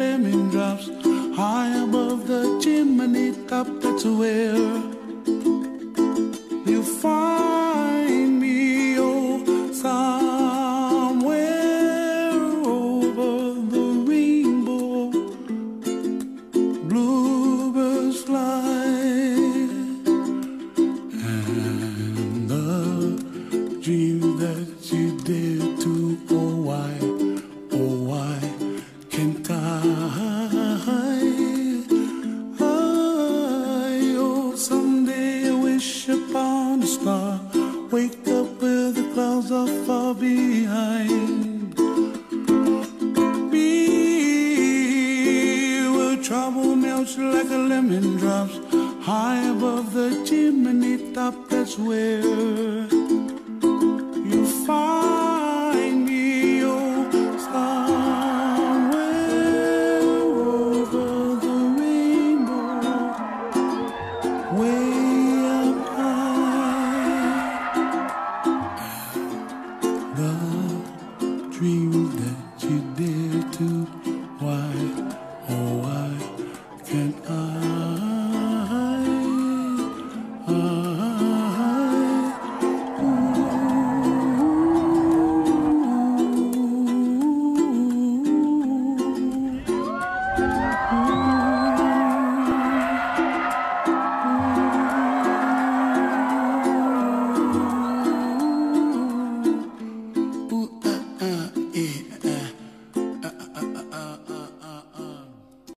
lemon drops high above the chimney top. That's where you find me, oh, somewhere over the rainbow. Bluebirds fly, and the dream. Lemon drops. High above the chimney top, that's where you find